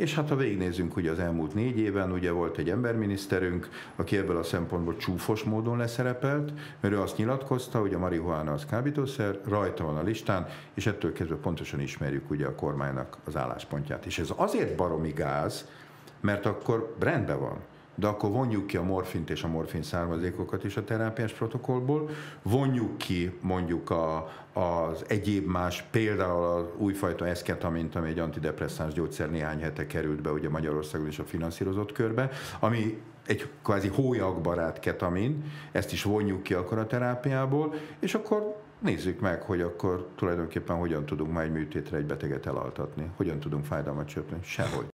és hát ha végignézzünk, ugye az elmúlt négy éven ugye volt egy emberminiszterünk, aki ebből a szempontból csúfos módon leszerepelt, mert ő azt nyilatkozta, hogy a marihuána az kábítószer, rajta van a listán, és ettől kezdve pontosan ismerjük ugye a kormánynak az álláspontját. És ez azért baromi gáz, mert akkor rendben van de akkor vonjuk ki a morfint és a morfin származékokat is a terápiás protokollból, vonjuk ki mondjuk a, az egyéb más, például az újfajta eszketamint, ami egy antidepresszáns gyógyszer néhány hete került be ugye Magyarországon is a finanszírozott körbe, ami egy kvázi hólyagbarát ketamin, ezt is vonjuk ki akkor a terápiából, és akkor nézzük meg, hogy akkor tulajdonképpen hogyan tudunk már egy műtétre egy beteget elaltatni, hogyan tudunk fájdalmat csöpni. Sehogy.